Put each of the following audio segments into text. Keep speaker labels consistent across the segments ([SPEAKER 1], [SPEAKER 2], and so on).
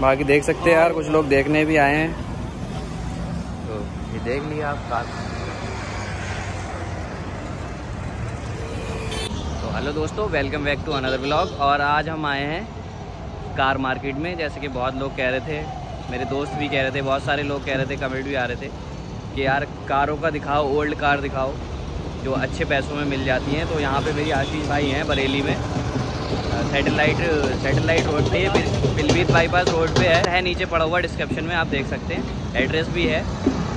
[SPEAKER 1] बाकी देख सकते हैं यार, कुछ लोग देखने भी आए हैं। तो ये देख लिया आप कार तो हेलो दोस्तों, welcome back to another blog. और आज हम आए हैं कार मार्केट में, जैसे कि बहुत लोग कह रहे थे, मेरे दोस्त भी कह रहे थे, बहुत सारे लोग कह रहे थे, कमेंट भी आ रहे थे, कि यार कारों का दिखाओ, ओल्ड कार दिखाओ, जो अच्छे पैसों में मिल जाती हैं। तो यहाँ पे मेरी आशीष भाई हैं बरेली में। सैटेलाइट सैटेलाइट रोड पे पिलवीत बाईपास रोड पे है है नीचे पड़ा हुआ डिस्क्रिप्शन में, आप देख सकते हैं। एड्रेस भी है।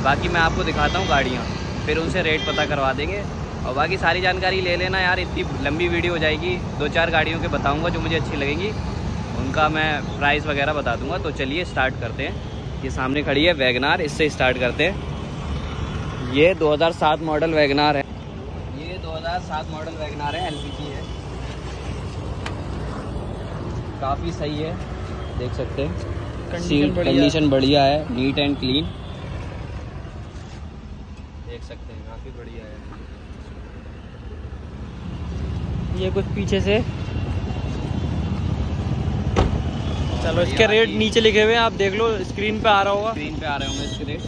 [SPEAKER 1] बाकी मैं आपको दिखाता हूँ गाड़ियाँ। फिर उनसे रेट पता करवा देंगे। और बाकी सारी जानकारी ले लेना यार, इतनी लंबी वीडियो हो जाएगी। दो चार गाड़ियों के बताऊँगा जो मुझे अच्छी लगेंगी। उनका मैं प्राइस वगैरह बता दूँगा। तो चलिए स्टार्ट करते हैं। ये सामने खड़ी है वैगनार, इससे स्टार्ट करते हैं। ये 2007 मॉडल वैगनार है। ये 2007 मॉडल वैगनार है एलपीजी है काफ़ी सही है देख सकते हैं। सीट कंडीशन बढ़िया। है नीट एंड क्लीन देख सकते हैं काफ़ी बढ़िया है।
[SPEAKER 2] ये कुछ पीछे से। चलो इसके रेट नीचे लिखे हुए हैं आप देख लो स्क्रीन पे आ रहा होगा।
[SPEAKER 1] स्क्रीन पे आ रहे होंगे इसके रेट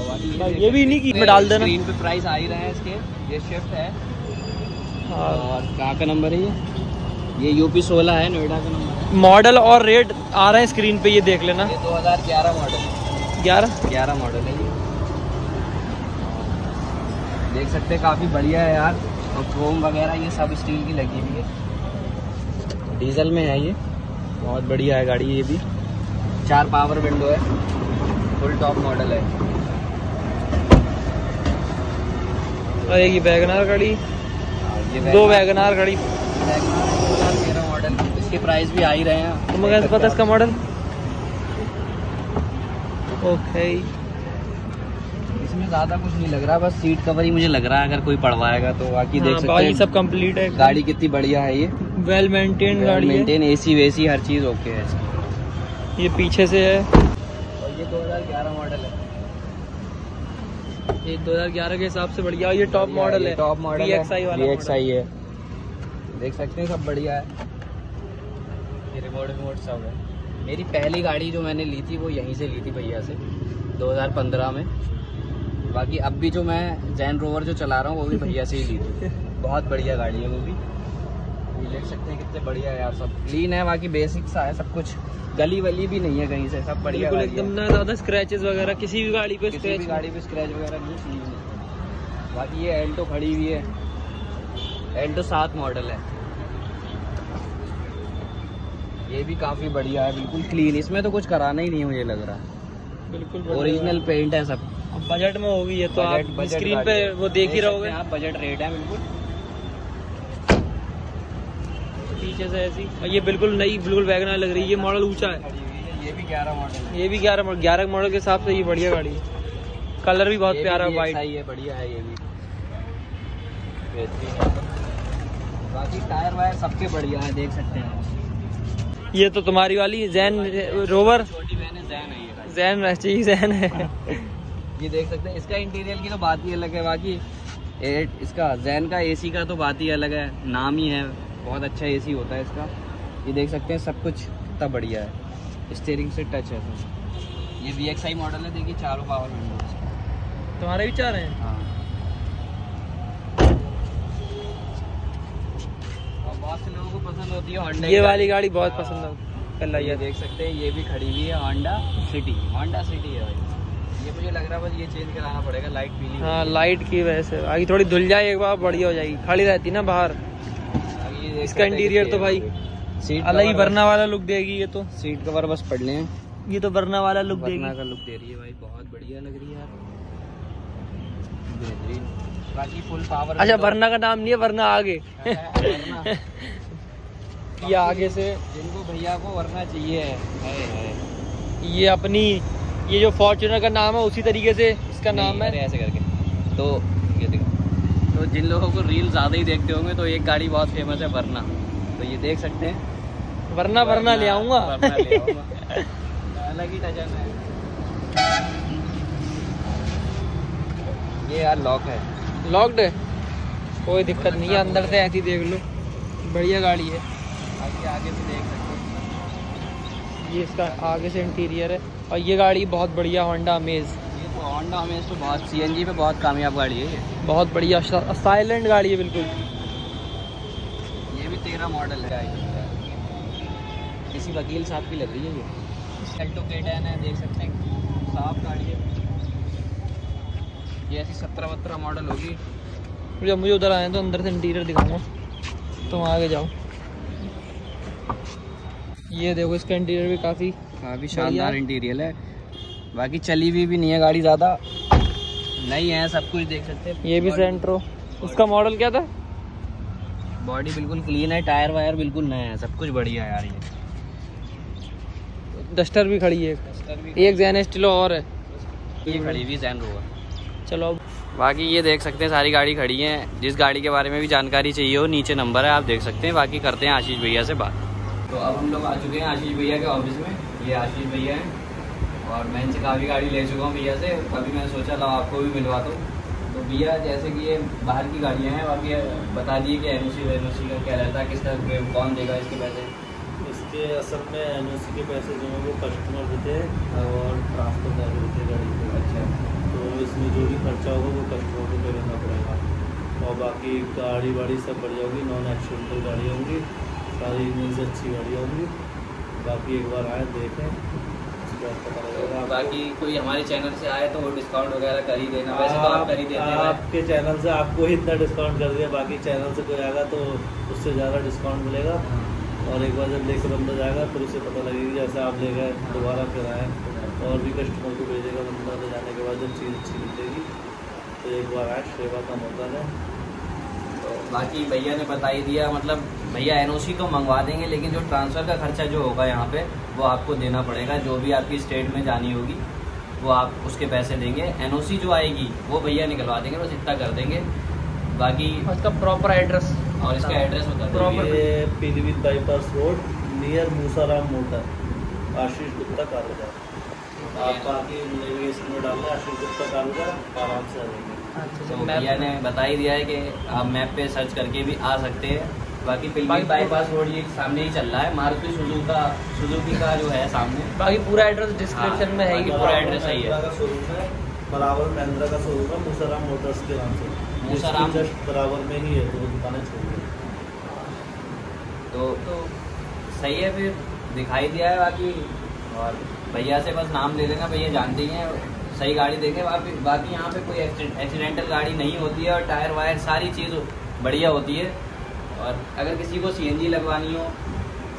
[SPEAKER 1] और
[SPEAKER 2] ये भी नहीं कि में डाल देना।
[SPEAKER 1] स्क्रीन पे प्राइस आ ही रहे हैं इसके ये शिफ्ट है।
[SPEAKER 2] हाँ।
[SPEAKER 1] और कहाँ का नंबर है ये? ये यूपी सोलह है नोएडा का नंबर
[SPEAKER 2] मॉडल और रेट आ रहे हैं स्क्रीन पे ये देख लेना।
[SPEAKER 1] ये 2011 मॉडल
[SPEAKER 2] ग्यारह?
[SPEAKER 1] 11 मॉडल है ये। देख सकते हैं काफ़ी बढ़िया है यार। और क्रोम वगैरह ये सब स्टील की लगी हुई है। डीजल में है ये। बहुत बढ़िया है गाड़ी ये भी। चार पावर विंडो है। फुल टॉप मॉडल है।
[SPEAKER 2] और एक ये वैगनार गाड़ी।
[SPEAKER 1] ये
[SPEAKER 2] दो वैगनार गाड़ी।
[SPEAKER 1] मॉडल इसके प्राइस भी आ ही रहे हैं।
[SPEAKER 2] तुम्हें कैसे पता इसका मॉडल ओके
[SPEAKER 1] इसमें ज़्यादा कुछ नहीं लग रहा बस सीट कवर ही मुझे लग रहा है अगर कोई पड़वाएगा तो। बाकी देख सकते
[SPEAKER 2] हाँ,
[SPEAKER 1] हैं
[SPEAKER 2] सब कंप्लीट है।
[SPEAKER 1] गाड़ी कितनी बढ़िया है ये।
[SPEAKER 2] वेल मेंटेन गाड़ी है।
[SPEAKER 1] मेंटेन एसी वेसी हर चीज़ ओके है इसकी।
[SPEAKER 2] ये पीछे से है।
[SPEAKER 1] और ये 2011 मॉडल है।
[SPEAKER 2] ये 2011 के हिसाब से बढ़िया ये टॉप मॉडल है।
[SPEAKER 1] टॉप मॉडल है।
[SPEAKER 2] VXI वाला
[SPEAKER 1] VXI है। देख सकते हैं सब बढ़िया है। ये रिमोट रिमोट सब है। मेरी पहली गाड़ी जो मैंने ली थी वो यहीं से ली थी भैया से 2015 में। बाकी अब भी जो मैं जैन रोवर जो चला रहा हूँ वो भी भैया से ही ली थी। बहुत बढ़िया गाड़ी है वो भी। ये देख सकते हैं कितने बढ़िया है यार सब। क्लीन है बाकी बेसिक सा है सब कुछ। गली वली भी नहीं है कहीं से सब बढ़िया
[SPEAKER 2] बिल्कुल एकदम ना ज़्यादा स्क्रैचेस वगैरह किसी भी गाड़ी पे
[SPEAKER 1] किसी भी
[SPEAKER 2] स्क्रैच
[SPEAKER 1] गाड़ी पे स्क्रैच वगैरह नहीं। बाकी ये एल्टो खड़ी हुई है। एल्टो सात मॉडल है। ये भी काफ़ी बढ़िया है बिल्कुल क्लीन इसमें तो कुछ कराना ही नहीं मुझे लग रहा है।
[SPEAKER 2] बिल्कुल
[SPEAKER 1] ओरिजिनल पेंट है। सब।
[SPEAKER 2] बजट में होगी ये तो
[SPEAKER 1] बजट-
[SPEAKER 2] आप
[SPEAKER 1] बजट
[SPEAKER 2] स्क्रीन पे वो देख ही रहोगे।
[SPEAKER 1] आप बजट रेट है बिल्कुल।
[SPEAKER 2] पीछे से ऐसी। और ये बिल्कुल नई बिल्कुल वैगनर लग रही है। ये मॉडल ऊँचा है।
[SPEAKER 1] ये भी ग्यारह मॉडल
[SPEAKER 2] ये भी ग्यारह मॉडल ग्यारह मॉडल के हिसाब से ये बढ़िया गाड़ी है। कलर भी बहुत प्यारा है वाइट
[SPEAKER 1] है बढ़िया है ये भी। बेहतरीन। है। बाकी टायर वायर सबके बढ़िया है देख सकते हैं
[SPEAKER 2] ये तो तुम्हारी वाली जैन रोवर?
[SPEAKER 1] छोटी बहन है जैन है ये
[SPEAKER 2] जैन जैन है।
[SPEAKER 1] ये देख सकते हैं इसका इंटीरियर की तो बात ही अलग है बाकी एट इसका जैन का एसी का तो बात ही अलग है नाम ही है बहुत अच्छा एसी होता है इसका। ये देख सकते हैं सब कुछ कितना बढ़िया है। स्टेयरिंग से टच है। ये वी मॉडल है देखिए चारों पावर विंडो
[SPEAKER 2] तुम्हारे विचार हैं?
[SPEAKER 1] हाँ और बहुत से लोगों को पसंद होती है
[SPEAKER 2] ये वाली गाड़ी। बहुत। पसंद है। कल
[SPEAKER 1] ये देख सकते हैं ये भी खड़ी हुई है होंडा सिटी होंडा सिटी है भाई। ये मुझे लग रहा है बस ये चेंज कराना पड़ेगा लाइट पीली हाँ
[SPEAKER 2] लाइट की वजह से। आगे थोड़ी धुल जाए एक बार बढ़िया हो जाएगी। खड़ी रहती ना बाहर। इसका इंटीरियर तो भाई
[SPEAKER 1] सीट
[SPEAKER 2] अलग ही बरना वाला लुक देगी ये तो।
[SPEAKER 1] सीट कवर बस पढ़ लें।
[SPEAKER 2] ये तो बरना वाला लुक देगी।
[SPEAKER 1] का लुक दे रही है भाई बहुत बढ़िया लग रही है यार। बेहतरीन। बाकी फुल पावर
[SPEAKER 2] अच्छा वरना का नाम नहीं है वरना आगे। ये आगे से
[SPEAKER 1] जिनको भैया को वरना चाहिए है, है।
[SPEAKER 2] ये अपनी ये जो फॉर्च्यूनर का नाम है उसी तरीके से इसका नाम है।
[SPEAKER 1] ऐसे करके। तो ये देखो तो जिन लोगों को रील ज़्यादा ही देखते होंगे तो एक गाड़ी बहुत फ़ेमस है वरना। तो ये देख सकते हैं।
[SPEAKER 2] वरना वरना ले आऊँगा।
[SPEAKER 1] वरना ले आऊँगा। अलग ही टचन है। ये यार लॉक है।
[SPEAKER 2] लॉक्ड है कोई दिक्कत नहीं है अंदर से ऐसी देख लो। बढ़िया गाड़ी है।
[SPEAKER 1] आगे आगे भी देख सकते हो।
[SPEAKER 2] ये इसका आगे से इंटीरियर है। और ये गाड़ी बहुत बढ़िया होंडा अमेज
[SPEAKER 1] ये तो होंडा अमेज तो बहुत सीएनजी पे बहुत कामयाब गाड़ी है ये।
[SPEAKER 2] बहुत बढ़िया साइलेंट गाड़ी है बिल्कुल।
[SPEAKER 1] ये भी तेरह मॉडल है किसी वकील साहब की लग रही है ये। एल्टो के टेन है देख सकते हैं। साफ़ गाड़ी है। ये ऐसी सत्रह वत्रह मॉडल होगी
[SPEAKER 2] जब मुझे उधर आए तो अंदर से इंटीरियर दिखाऊँगा। तुम आगे जाओ। ये देखो इसका इंटीरियर भी काफ़ी
[SPEAKER 1] काफ़ी शानदार इंटीरियर है। बाकी चली हुई भी नहीं है गाड़ी ज़्यादा। नहीं है सब कुछ देख सकते हैं।
[SPEAKER 2] ये भी सेंट्रो उसका मॉडल क्या था?
[SPEAKER 1] बॉडी बिल्कुल क्लीन है टायर वायर बिल्कुल नया है सब कुछ बढ़िया है यार ये।
[SPEAKER 2] डस्टर भी खड़ी है। एक जैन स्टिलो और है।
[SPEAKER 1] ये खड़ी हुई जैन रोवर
[SPEAKER 2] चलो
[SPEAKER 1] बाकी ये देख सकते हैं सारी गाड़ी खड़ी है। जिस गाड़ी के बारे में भी जानकारी चाहिए हो नीचे नंबर है आप देख सकते हैं। बाकी करते हैं आशीष भैया से बात। तो अब हम लोग आ चुके हैं आशीष भैया के ऑफ़िस में। ये आशीष भैया हैं। और मैं इनसे काफ़ी गाड़ी ले चुका हूँ भैया से। अभी मैंने सोचा ला आपको भी मिलवा दूँ। तो भैया जैसे कि ये बाहर की गाड़ियाँ हैं बाकी बता दिए कि एन ओ सी का क्या रहता है किस तरह कौन देगा इसके पैसे?
[SPEAKER 3] इसके असल में एन के पैसे जो हैं वो कस्टमर देते हैं और ट्रांसपोर्ट देते हैं गाड़ी को।
[SPEAKER 1] अच्छा।
[SPEAKER 3] तो इसमें जो भी खर्चा होगा वो कस्टमर को पे करना पड़ेगा। और बाकी गाड़ी वाड़ी सब बढ़िया होगी नॉन एक्सीडेंटल गाड़ी होंगी सारी इंजन से अच्छी गाड़ियाँ होंगी। बाकी एक बार आए देखें।
[SPEAKER 1] बाकी कोई हमारे चैनल से आए तो वो डिस्काउंट वगैरह कर ही देना। वैसे तो आप कर ही देते हैं।
[SPEAKER 3] आपके चैनल से आपको ही इतना डिस्काउंट कर दिया बाकी चैनल से कोई आएगा तो उससे ज़्यादा डिस्काउंट मिलेगा। और एक बार जब लेकर बंदा जाएगा फिर उसे पता लगेगी जैसे आप ले गए दोबारा फिर आए और भी कस्टमर को भेजेगा बंदा ले जाने के बाद जब चीज़ अच्छी मिलेगी तो एक बार आए सेवा का मौका दें।
[SPEAKER 1] तो बाकी भैया ने बता ही दिया मतलब भैया एनओसी तो मंगवा देंगे लेकिन जो ट्रांसफ़र का खर्चा जो होगा यहाँ पे वो आपको देना पड़ेगा जो भी आपकी स्टेट में जानी होगी वो आप उसके पैसे देंगे। एनओसी जो आएगी वो भैया निकलवा देंगे बस इतना कर देंगे। बाकी
[SPEAKER 2] उसका प्रॉपर एड्रेस
[SPEAKER 1] और इसका एड्रेस बता
[SPEAKER 2] Proper-
[SPEAKER 3] ये Pilibhit bypass road near Musaram motor Ashish Gupta कारोबार आप बाकी नेविगेशन में डाल आशीष गुप्ता कारोबार आराम से आ जाएँगे।
[SPEAKER 2] अच्छा
[SPEAKER 1] तो भैया ने बता ही दिया है कि आप मैप पे सर्च करके भी आ सकते हैं। बाकी पिलवी
[SPEAKER 2] बाकी-
[SPEAKER 1] बाईपास रोड ये सामने ही चल रहा है। मारुति सुजुकी का सुजुकी का जो है सामने।
[SPEAKER 2] बाकी पूरा एड्रेस डिस्क्रिप्शन में है ही। पूरा
[SPEAKER 1] पूरा एड्रेस सही है।
[SPEAKER 3] बराबर महिंद्रा का शोरूम है मूसाराम मोटर्स के नाम से।
[SPEAKER 1] मूसाराम-
[SPEAKER 3] जस्ट बराबर में ही है तो दुकानें छोड़ गई
[SPEAKER 1] तो सही है फिर दिखाई दिया है बाकी और भैया से बस नाम ले लेना भैया जानते ही हैं सही गाड़ी देंगे बाकी बाकी यहाँ पे कोई एक्सीडेंटल गाड़ी नहीं होती है और टायर वायर सारी चीज़ बढ़िया होती है। और अगर किसी को सीएनजी लगवानी हो।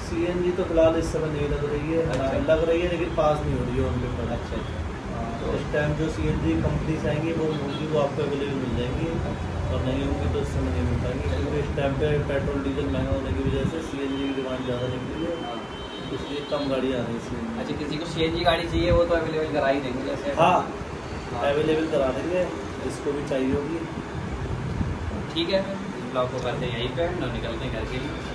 [SPEAKER 3] सीएनजी तो फ़िलहाल इस समय नहीं लग रही है
[SPEAKER 1] अच्छा।
[SPEAKER 3] लग रही है लेकिन पास नहीं हो रही है उनके पर
[SPEAKER 1] अच्छा
[SPEAKER 3] तो इस टाइम जो सी एन जी से आएँगी वो होंगी वो आपको अवेलेबल मिल जाएँगी। और नहीं होंगी तो इस समय नहीं मिल पाएँगी। क्योंकि इस टाइम पे पेट्रोल डीजल महँगा होने की वजह से सी एन जी की डिमांड ज़्यादा निकली है। इसलिए कम गाड़ियाँ आ रही है सीएनजी
[SPEAKER 1] अच्छा किसी को सी एन जी गाड़ी चाहिए वो तो अवेलेबल करा ही देंगे जैसे
[SPEAKER 3] हाँ
[SPEAKER 1] हाँ।
[SPEAKER 3] अवेलेबल करा देंगे। जिसको भी चाहिए होगी।
[SPEAKER 1] ठीक है ब्लॉग को करते हैं यहीं पर और निकलते हैं घर के लिए।